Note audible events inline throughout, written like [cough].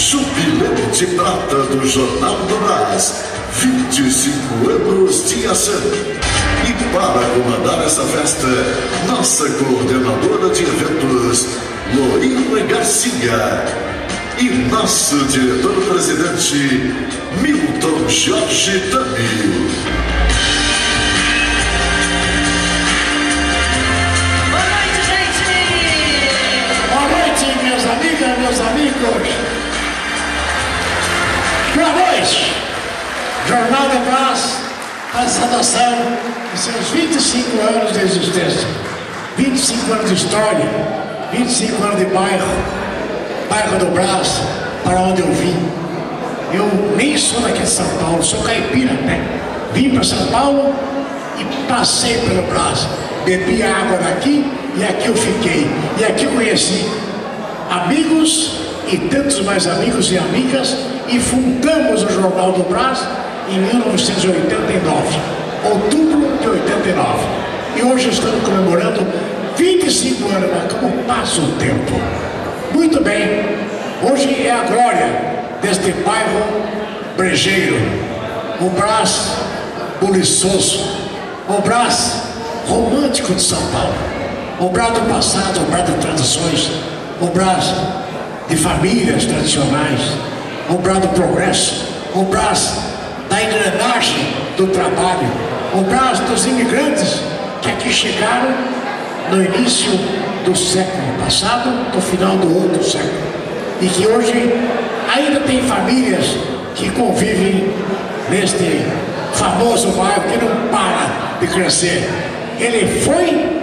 Jubileu de Prata do Jornal do Brás. 25 anos de ação. E para comandar essa festa, nossa coordenadora de eventos, Lorina Garcia. E nosso diretor-presidente, Milton Jorge Tami. Boa Para nós, Jornal do Brás, essa nação, em seus 25 anos de existência, 25 anos de história, 25 anos de bairro, bairro do Brás, para onde eu vim. Eu nem sou daqui de São Paulo, sou caipira, né? Vim para São Paulo e passei pelo Brás. Bebi a água daqui e aqui eu fiquei. E aqui eu conheci amigos e tantos mais amigos e amigas e fundamos o Jornal do Brás em 1989, outubro de 89. E hoje estamos comemorando 25 anos, mas como passa o tempo. Muito bem, hoje é a glória deste bairro brejeiro, o Brás buliçoso, o Brás romântico de São Paulo, o Brás do passado, o Brás de tradições, o Brás de famílias tradicionais, o Brás do progresso, o Brás da engrenagem do trabalho, o Brás dos imigrantes que aqui chegaram no início do século passado, no final do outro século, e que hoje ainda tem famílias que convivem neste famoso bairro que não para de crescer. Ele foi,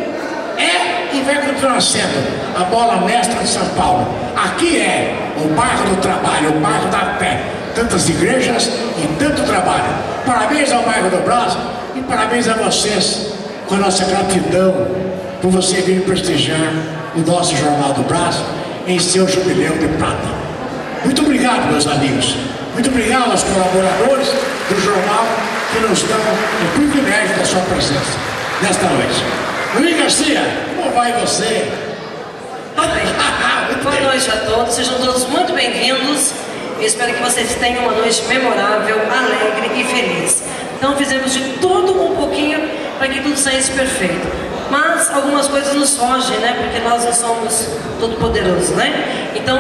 e vai continuar sendo a bola mestra de São Paulo. Aqui é o bairro do trabalho, o bairro da fé. Tantas igrejas e tanto trabalho. Parabéns ao bairro do Brasil e parabéns a vocês com a nossa gratidão por você vir prestigiar o nosso Jornal do Brasil em seu jubileu de prata. Muito obrigado, meus amigos. Muito obrigado aos colaboradores do jornal que nos dão o privilégio da sua presença nesta noite. Luiz Garcia, como vai você? [laughs] Boa noite a todos, sejam todos muito bem-vindos. Espero que vocês tenham uma noite memorável, alegre e feliz. Então fizemos de tudo um pouquinho para que tudo saísse perfeito. Mas algumas coisas nos fogem, né? Porque nós não somos todo poderosos, né? Então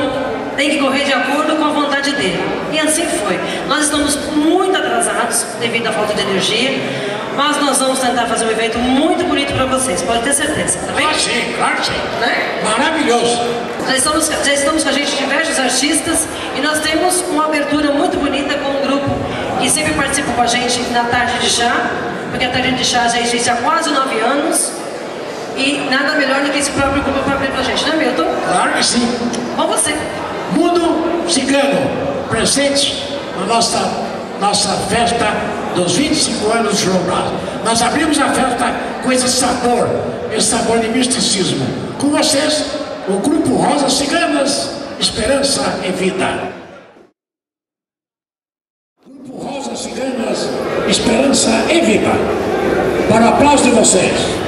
tem que correr de acordo com a vontade dele. E assim foi. Nós estamos muito atrasados devido à falta de energia, mas nós vamos tentar fazer um evento muito bonito para vocês, pode ter certeza, tá bem? Ah, sim, claro que sim. Né? Maravilhoso. Já estamos, já estamos com a gente diversos artistas e nós temos uma abertura muito bonita com um grupo que sempre participa com a gente na tarde de chá, porque a tarde de chá já existe há quase nove anos e nada melhor do que esse próprio grupo para abrir pra gente, né Milton? Claro que sim. Com você. Mundo Cigano, presente na nossa, nossa festa dos 25 anos do João Brás. Nós abrimos a festa com esse sabor, esse sabor de misticismo. Com vocês, o Grupo Rosas Ciganas, Esperança e Vida. Grupo Rosas Ciganas, Esperança e Vida. Para o aplauso de vocês.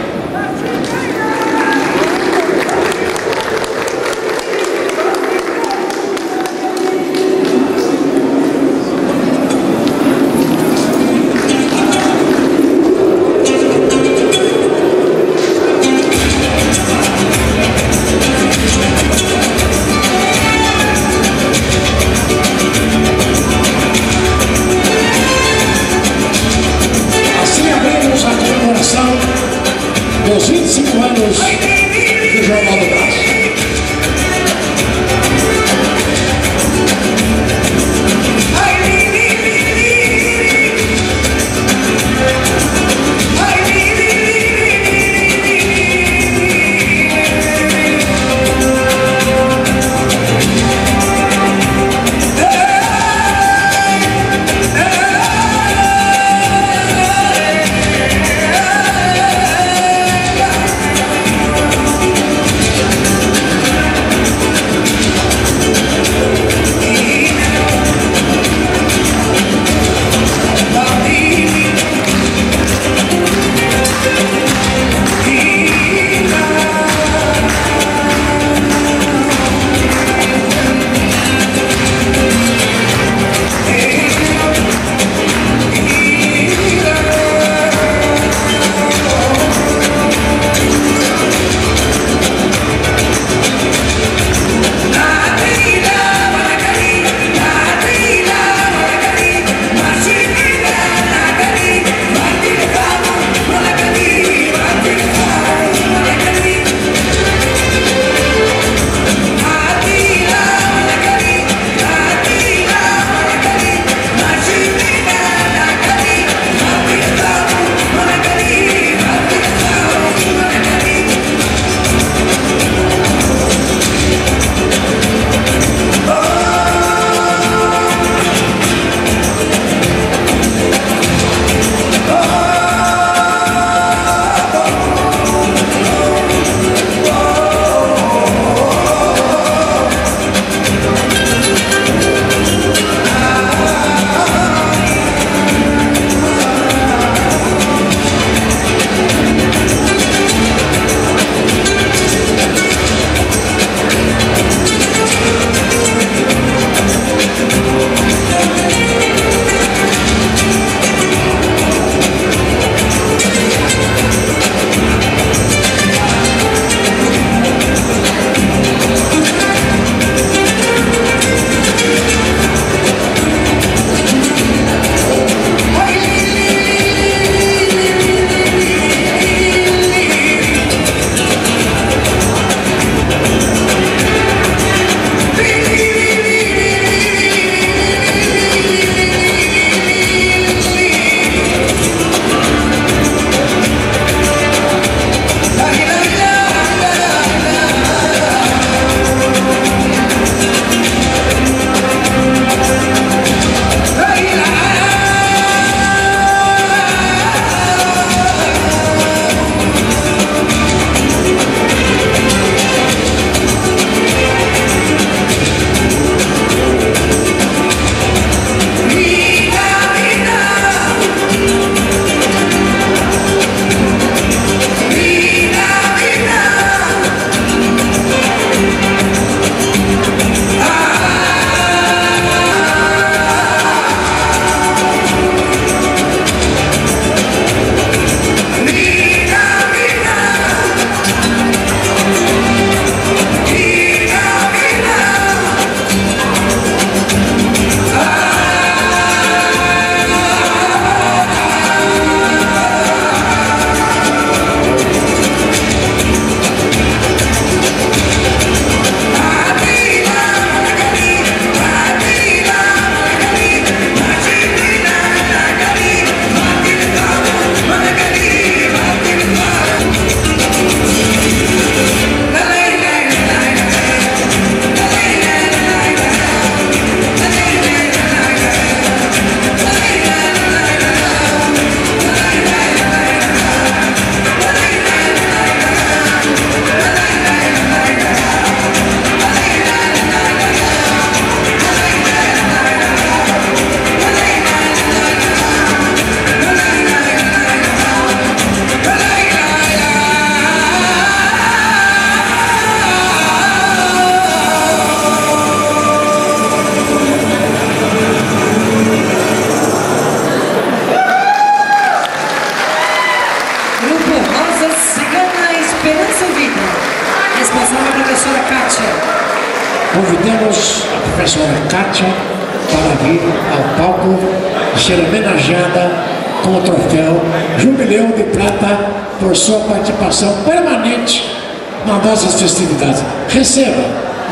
Festividades. Receba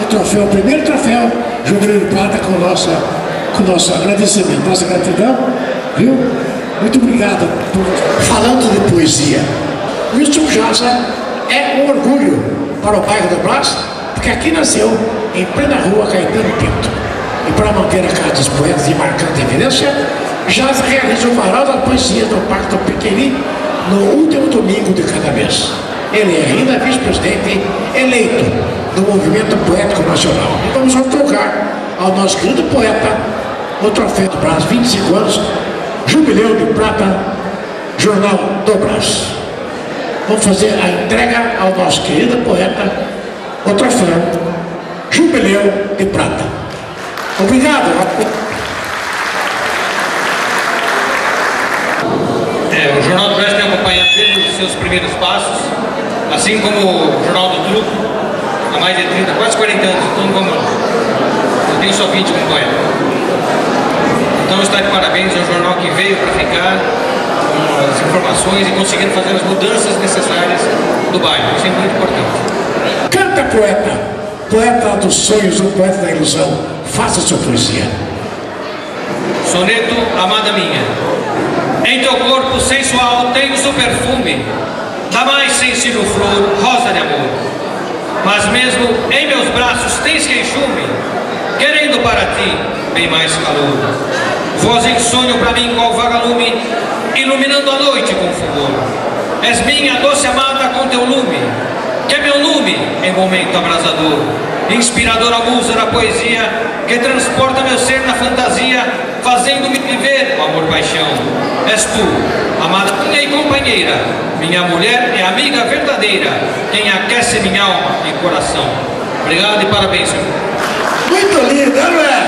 o troféu, o primeiro troféu Jubileu de Prata com, nossa, com nosso agradecimento, nossa gratidão, viu? Muito obrigado por falando de poesia. Wilson Jaza é um orgulho para o bairro do Brás, porque aqui nasceu, em plena rua Caetano Pinto. E para manter a casa dos poetas em marcante evidência, Jaza realiza o varal da poesia do Pacto Pequeni no último domingo de cada mês. Ele é ainda vice-presidente eleito do Movimento Poético Nacional. E vamos otorgar ao nosso querido poeta o troféu do Brás, 25 anos, Jubileu de Prata, Jornal do Brás. Vamos fazer a entrega ao nosso querido poeta o troféu Jubileu de Prata. Obrigado. É, o Jornal do Brás tem acompanhado desde os seus primeiros passos, assim como o Jornal do Truco, há mais de 30, quase 40 anos, então vamos Eu tenho só 20 como poeta. Então está de parabéns ao jornal que veio para ficar com as informações e conseguindo fazer as mudanças necessárias do bairro. Isso é muito importante. Canta poeta, poeta dos sonhos, ou poeta da ilusão. Faça sua poesia. Soneto, amada minha. Em teu corpo sensual tenho seu perfume, da mais sensível flor, rosa de amor. Mas mesmo em meus braços tens queixume, querendo para ti bem mais calor. Voz em sonho para mim qual vagalume, iluminando a noite com fulgor. És minha doce amada com teu lume, que é meu lume em momento abrasador. Inspiradora musa da poesia, que transporta meu ser na fantasia, fazendo-me viver o amor-paixão. És tu, amada minha e companheira, minha mulher e amiga verdadeira, quem aquece minha alma e coração. Obrigado e parabéns, senhor. Muito linda, não é?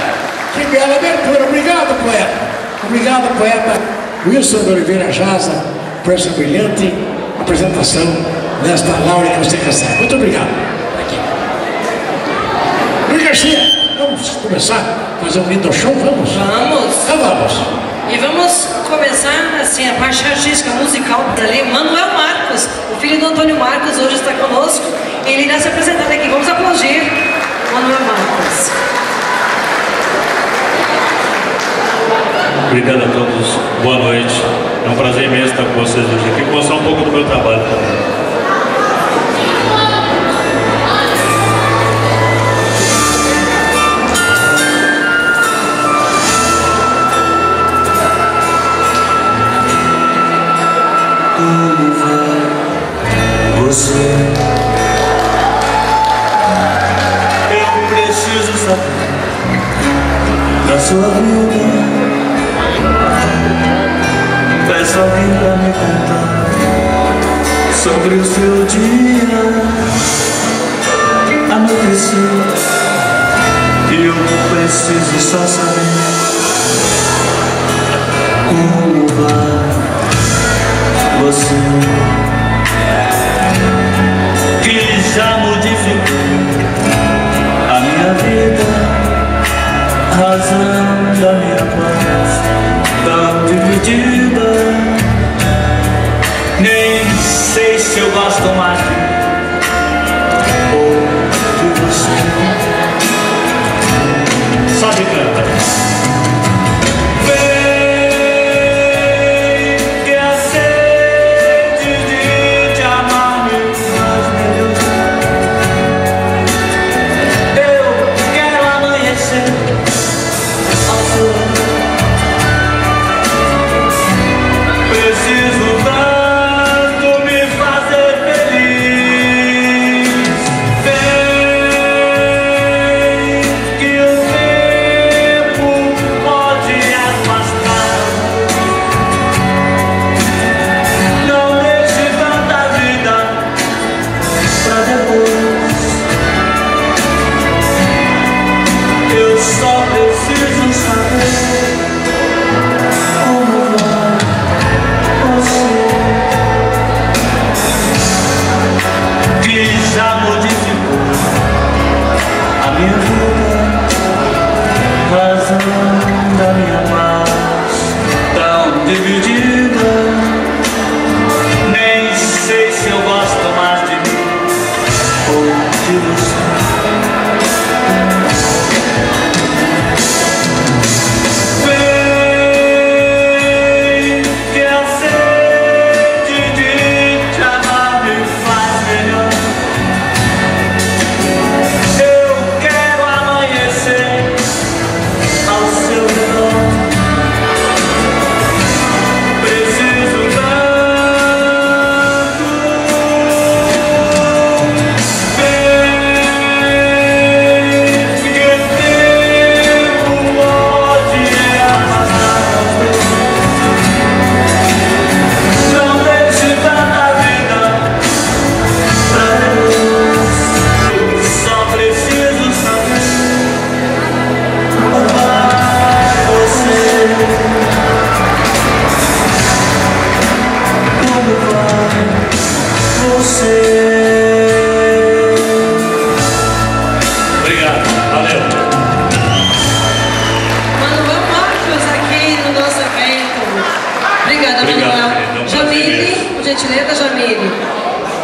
Que bela abertura. Obrigado, poeta. Obrigado, poeta Wilson de Oliveira Jaza, por essa brilhante apresentação nesta Laura que você recebe. Muito obrigado. Aqui. Luiz Garcia, vamos começar a fazer um lindo show? Vamos? Vamos. Então vamos. E vamos começar assim a parte artística musical dali. Manuel Marcos, o filho do Antônio Marcos, hoje está conosco. Ele irá se apresentar aqui. Vamos aplaudir Manuel Marcos. Obrigado a todos, boa noite. É um prazer imenso estar com vocês hoje aqui, mostrar um pouco do meu trabalho também. Sua vida. Peço alguém pra me contar sobre o seu dia. Anoiteceu e eu preciso só saber como vai você. Que já modificou a minha vida, razão da minha paz tão dividida. Nem sei se eu gosto mais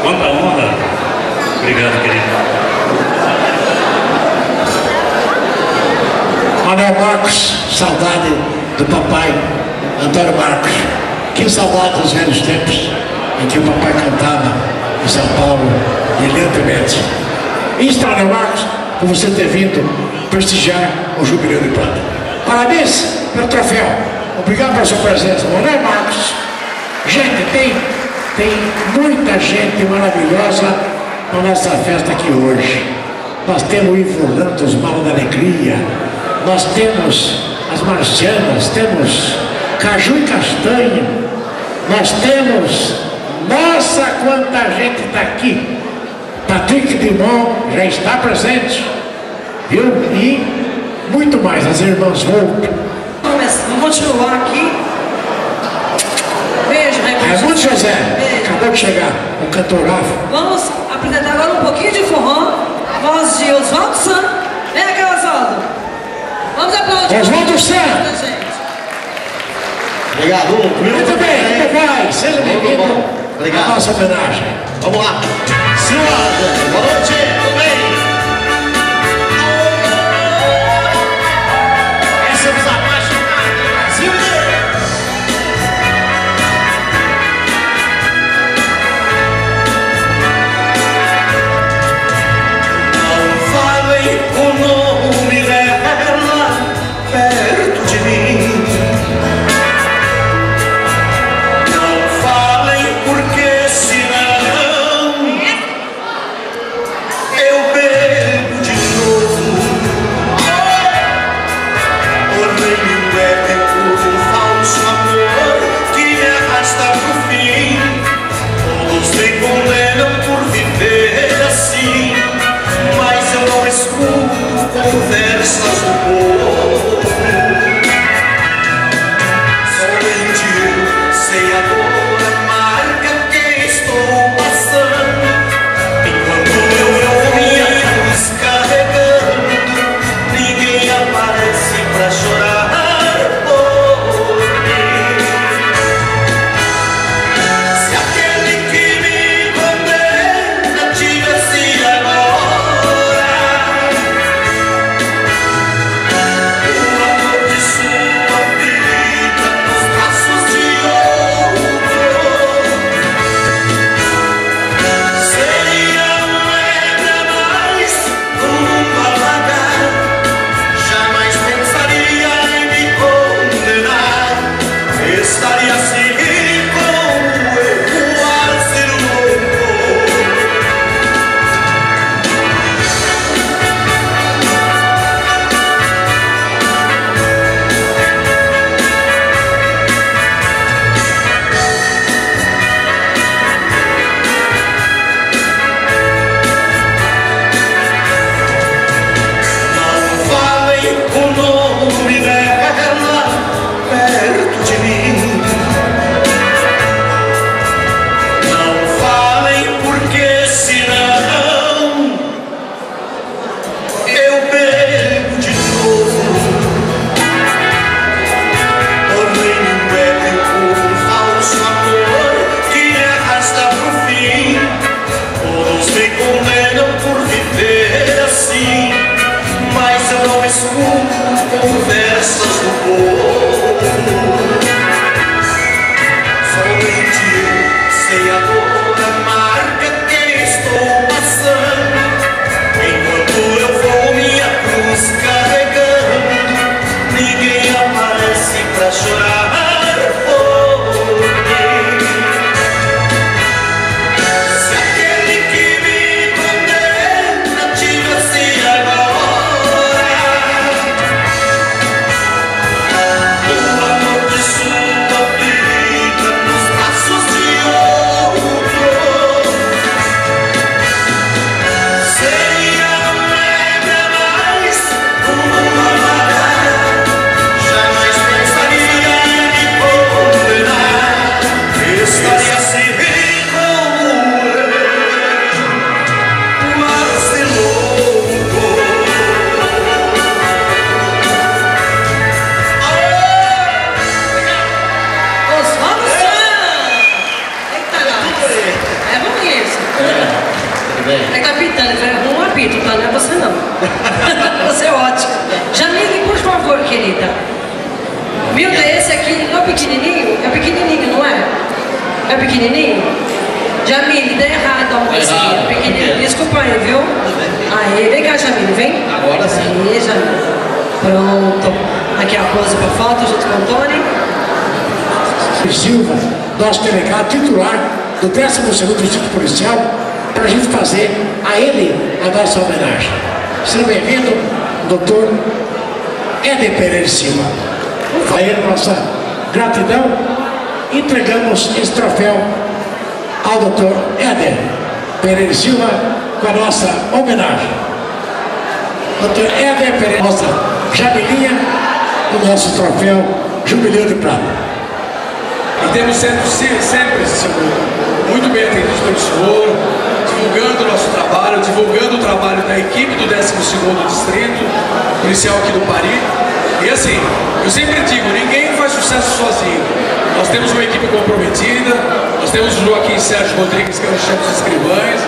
Quanta honra. Obrigado, querido. Manuel Marcos, saudade do papai Antônio Marcos. Que saudade dos velhos tempos em que o papai cantava em São Paulo, brilhantemente. E Manuel Marcos, por você ter vindo prestigiar o Jubileu de Prata. Parabéns pelo troféu. Obrigado pela sua presença. Manuel Marcos. Gente, tem, tem muita gente maravilhosa na nossa festa aqui hoje. Nós temos o Ivo Orlando, os Malos da Alegria. Nós temos as Marcianas, temos Caju e Castanho. Nós temos, nossa, quanta gente está aqui. Patrick Dimon já está presente, viu? E muito mais, as irmãs Volpe. Vamos continuar aqui. Beijo, Raimundo. José, acabou de chegar, o cantor Rafa. Vamos apresentar agora um pouquinho de forró. Voz de Oswaldo San. Vem cá, Oswaldo. Vamos aplaudir. Oswaldo San. Obrigado. Muito bem, como vai? Seja bem-vindo Obrigado. à nossa homenagem. Vamos lá. Senhora, boa noite. A ele nossa gratidão, entregamos esse troféu ao doutor Éder Pereira Silva com a nossa homenagem. Doutor Éder Pereira, nossa jabelinha, o nosso troféu Jubileu de Prata. E temos sempre, se- sempre muito bem atendidos pelo senhor, divulgando o nosso trabalho, divulgando o trabalho da equipe do 12º Distrito Policial aqui do Paris. E assim, eu sempre digo, ninguém faz sucesso sozinho. Nós temos uma equipe comprometida, nós temos o Joaquim Sérgio Rodrigues, que é o chefe dos escrivães,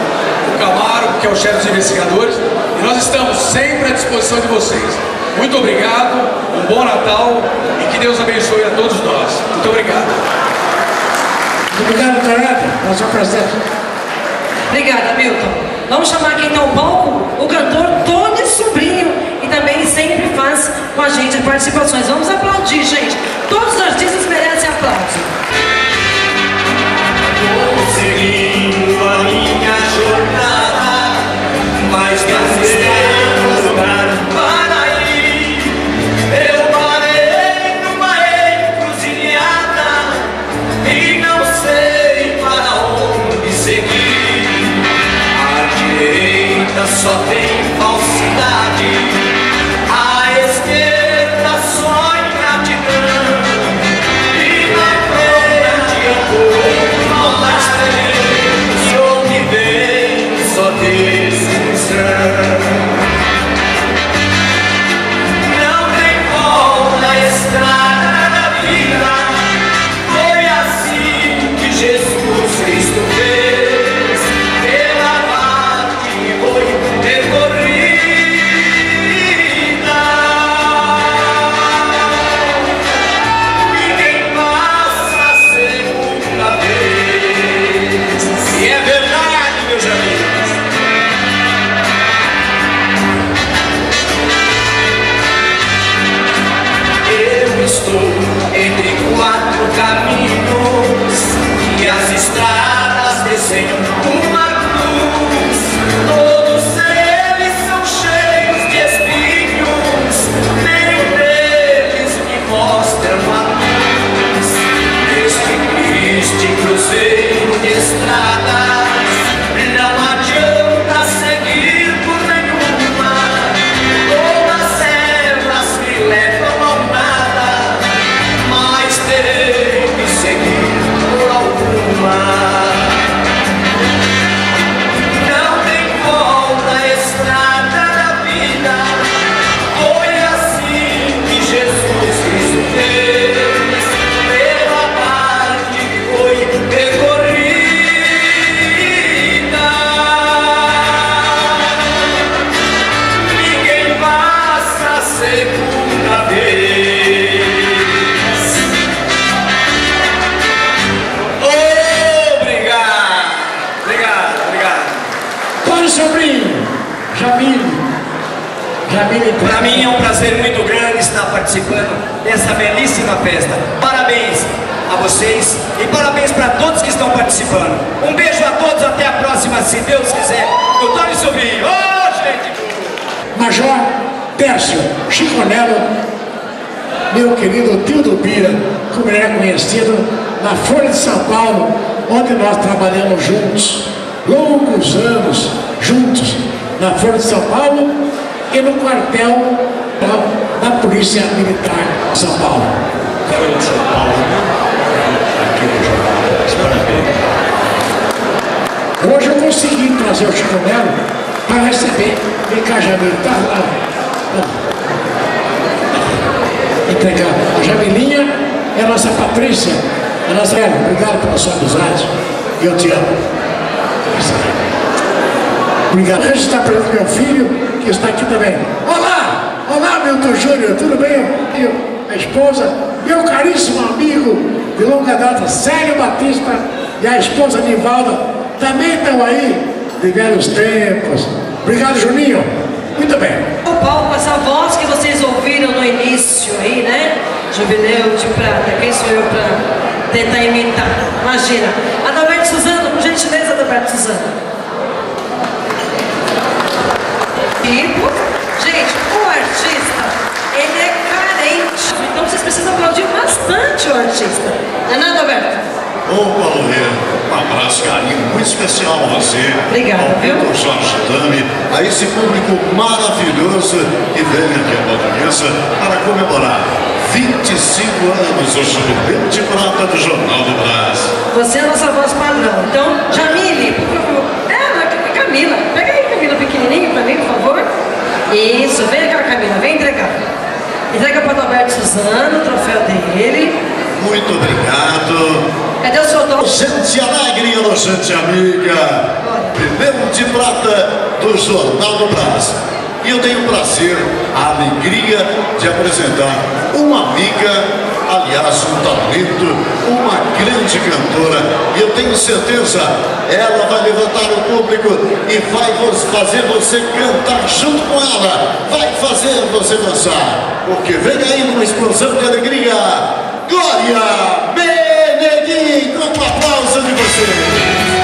o Camaro, que é o chefe dos investigadores, e nós estamos sempre à disposição de vocês. Muito obrigado, um bom Natal e que Deus abençoe a todos nós. Muito obrigado. Obrigado, doutor Éder, pela sua presença. Obrigada, Milton. Vamos chamar aqui então ao palco o cantor Tony sempre faz com a gente participações. Vamos aplaudir, gente. Todos os artistas merecem aplauso. Estradas desenham participando dessa belíssima festa. Parabéns a vocês e parabéns para todos que estão participando. Um beijo a todos, até a próxima, se Deus quiser. Do Tony Sobrinho. Ô, gente! Major Tércio Chiconello, meu querido tio do Bira, como ele é conhecido, na Folha de São Paulo, onde nós trabalhamos juntos, longos anos juntos, na Folha de São Paulo e no quartel da Polícia Militar de São Paulo. De São Paulo, aqui no jornal. Hoje eu consegui trazer o Chico Melo para receber Cajamil. Tá lá. Tá. Entregar. A é a nossa Patrícia. A nossa. Obrigado pela sua amizade. Eu te amo. Obrigado. A gente está perguntando meu filho, que está aqui também. Olá! Olá, Milton Júnior, tudo bem? Eu, a esposa, meu caríssimo amigo de longa data, Célio Batista e a esposa Nivalda também estão aí de velhos tempos. Obrigado, Juninho. Muito bem. O palco, essa voz que vocês ouviram no início aí, né? Jubileu de prata. Quem sou eu para tentar imitar? Imagina. Adalberto Suzano, por gentileza, Adalberto Suzano. Tipo, gente, o artista, ele é carente. Aplaudir bastante o artista. Não é nada, Alberto? Ô Paulo um abraço, carinho muito especial a você. Obrigada, ao viu? Vitor Jorge Dami, a esse público maravilhoso que vem aqui a Portuguesa para comemorar 25 anos o Jubileu de Prata do Jornal do Brasil. Você é a nossa voz padrão. Então, Jamile, por favor. É, Camila. Pega aí, Camila, pequenininho para mim, por favor. Isso, vem cá, Camila, vem entregar. Entrega para o Alberto Suzano, o troféu dele. Muito obrigado. Cadê o seu dom? Gente alegre gente amiga. Primeiro de prata do Jornal do Brasil. E eu tenho o prazer, a alegria de apresentar uma amiga, aliás, um talento, uma grande cantora. E eu tenho certeza, ela vai levantar o público e vai fazer você cantar junto com ela. Vai fazer você dançar. Porque vem aí uma explosão de alegria. Glória Benedito, um aplauso de vocês.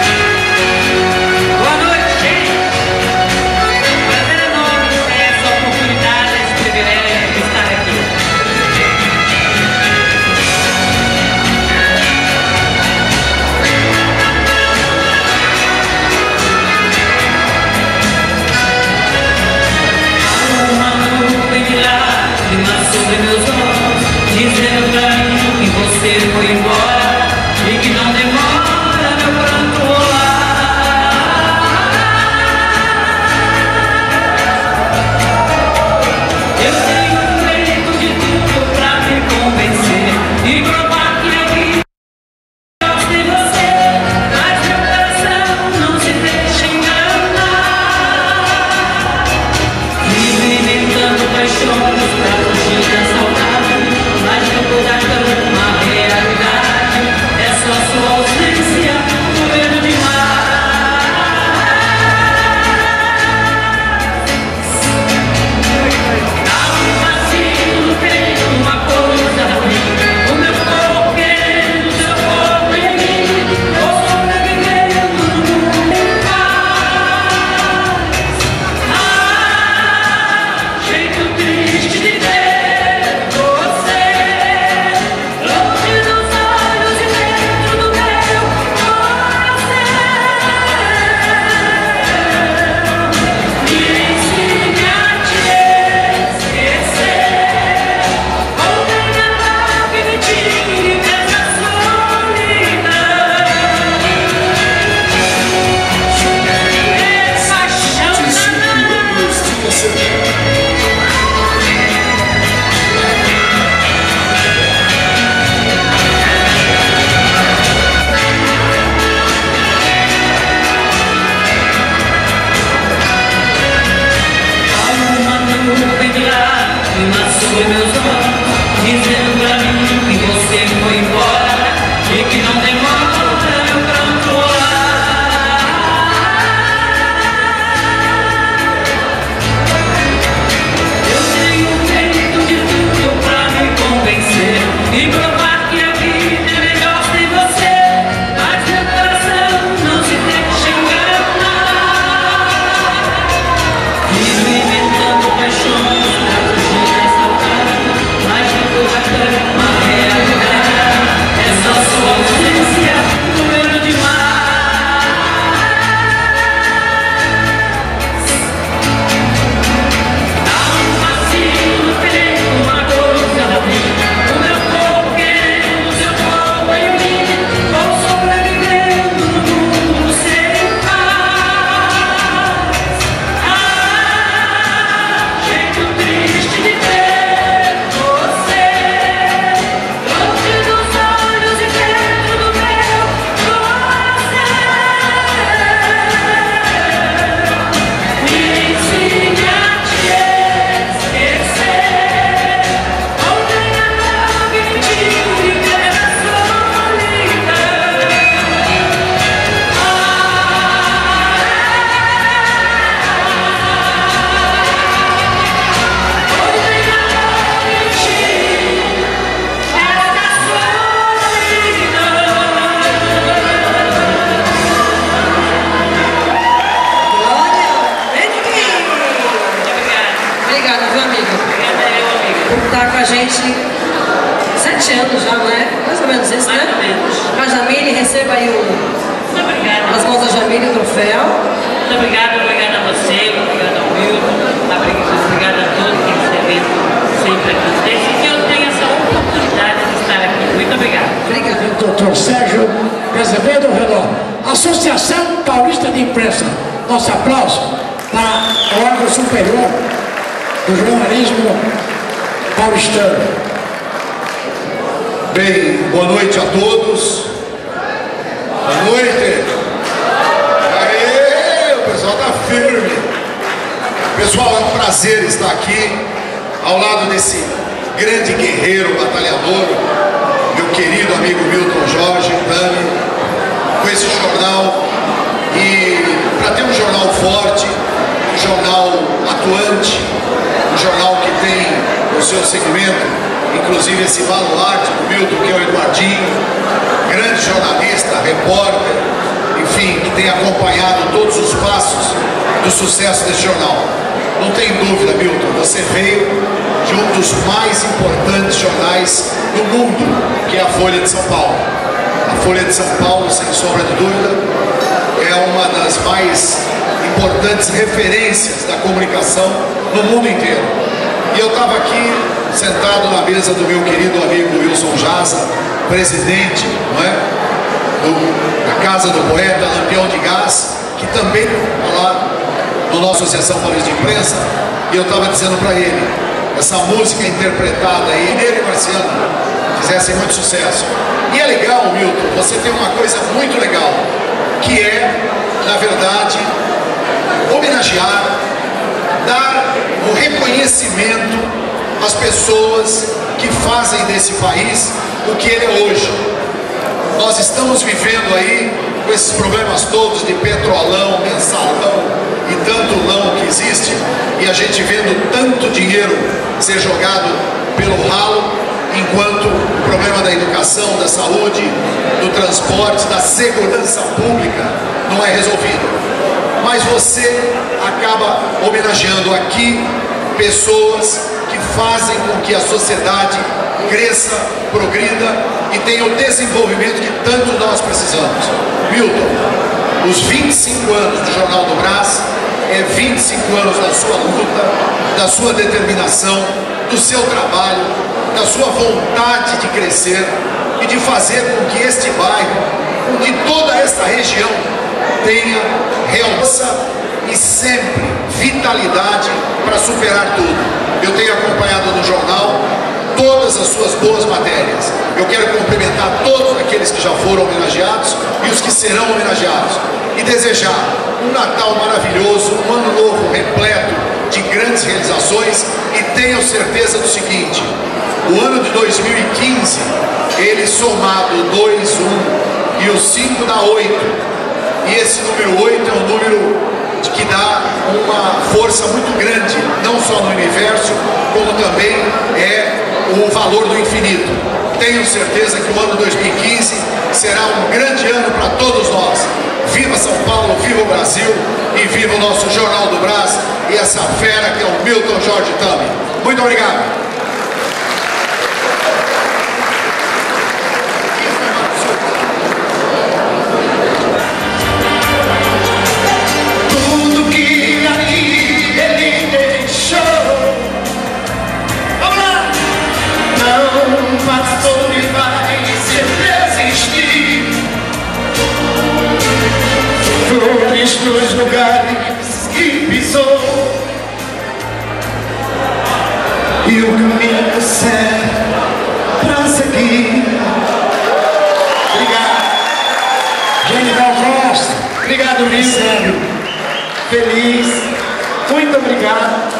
Bem, boa noite a todos. Boa noite. Aê, o pessoal tá firme. Pessoal, é um prazer estar aqui ao lado desse grande guerreiro, batalhador, meu querido amigo Milton Jorge Tami, com esse jornal. E para ter um jornal forte, jornal atuante, um jornal que tem o seu segmento, inclusive esse baluarte do Milton, que é o Eduardinho, grande jornalista, repórter, enfim, que tem acompanhado todos os passos do sucesso desse jornal. Não tem dúvida, Milton, você veio de um dos mais importantes jornais do mundo, que é a Folha de São Paulo. A Folha de São Paulo, sem sombra de dúvida, é uma das mais importantes referências da comunicação no mundo inteiro. E eu estava aqui sentado na mesa do meu querido amigo Wilson Jaza, presidente não é? Do- da Casa do Poeta, Lampião de Gás, que também está lá no nossa Associação Paulista de Imprensa, e eu estava dizendo para ele, essa música interpretada aí, ele e Marciano, fizessem muito sucesso. E é legal, Milton, você tem uma coisa muito legal, que é, na verdade, homenagear, dar o reconhecimento às pessoas que fazem desse país o que ele é hoje. Nós estamos vivendo aí com esses problemas todos de petrolão, mensalão e tanto lão que existe, e a gente vendo tanto dinheiro ser jogado pelo ralo, enquanto o problema da educação, da saúde, do transporte, da segurança pública não é resolvido mas você acaba homenageando aqui pessoas que fazem com que a sociedade cresça, progrida e tenha o desenvolvimento que tanto nós precisamos. Milton, os 25 anos do Jornal do Brás é 25 anos da sua luta, da sua determinação, do seu trabalho, da sua vontade de crescer e de fazer com que este bairro, com que toda esta região tenha realça e sempre vitalidade para superar tudo. Eu tenho acompanhado no jornal todas as suas boas matérias. Eu quero cumprimentar todos aqueles que já foram homenageados e os que serão homenageados. E desejar um Natal maravilhoso, um ano novo repleto de grandes realizações e tenho certeza do seguinte, o ano de 2015, ele somado 2, 1 e o 5 dá 8. E esse número 8 é um número que dá uma força muito grande, não só no universo, como também é o valor do infinito. Tenho certeza que o ano 2015 será um grande ano para todos nós. Viva São Paulo, viva o Brasil e viva o nosso Jornal do Brás e essa fera que é o Milton Jorge Tami. Muito obrigado. Não passou e vai sempre existir Flores nos lugares que pisou E o caminho certo pra seguir Obrigado General Costa, Obrigado, Lício. Feliz. Muito obrigado.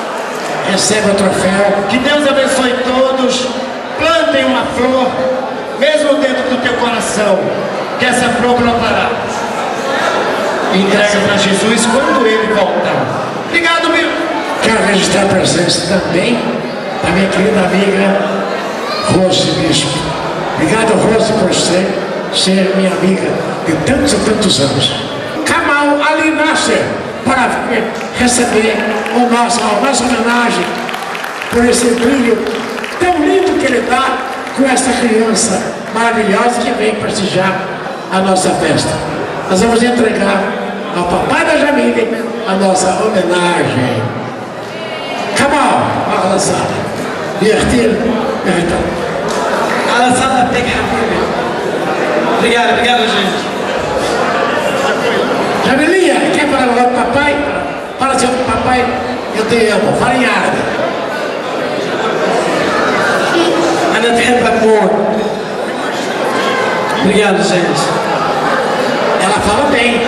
recebe o troféu. Que Deus abençoe. Plantem uma flor, mesmo dentro do teu coração. Que essa flor brotará. Entrega para Jesus quando ele voltar. Obrigado, meu. Quero registrar a presença também da minha querida amiga Rose Bispo. Obrigado, Rose, por ser, ser minha amiga de tantos e tantos anos. Kamal Ali Nasser, para receber o nosso, a nossa homenagem por esse brilho tão lindo que ele dá com essa criança maravilhosa que vem prestigiar a nossa festa. Nós vamos entregar ao papai da Jamile a nossa homenagem. Kamal, a lançada. Divertido, irritado. A lançada tem que Obrigado, obrigado, gente. Jamilinha, quer falar agora pro papai? Fala pro papai, eu te amo. Fala em árabe. Dá pé para pôr. Obrigado, gente. Ela fala bem.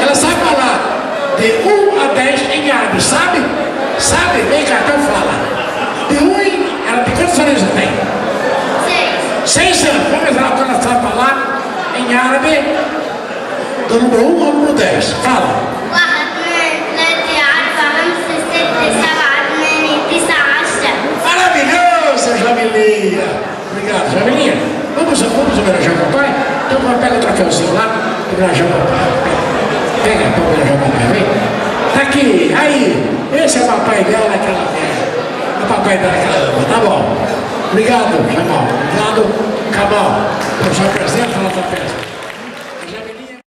Ela sabe falar de 1 a 10 em árabe, sabe? Sabe? Vem cá, então fala. De 1 em... Ela tem quantos anos já tem? Seis. Seis anos. Vamos lá quando ela sabe falar em árabe. Do número 1 ao número 10. Fala. Uau. Vamos, vamos homenagear o papai? Então vamos pegar o troféuzinho lá homenagear o papai. Pega para homenagear o papai, vem. Tá aqui, aí. Esse é o papai dela que ela quer. É o papai dela que ela ama, tá bom? Obrigado, Jamal. Obrigado, Cabal, por sua presença na nossa festa.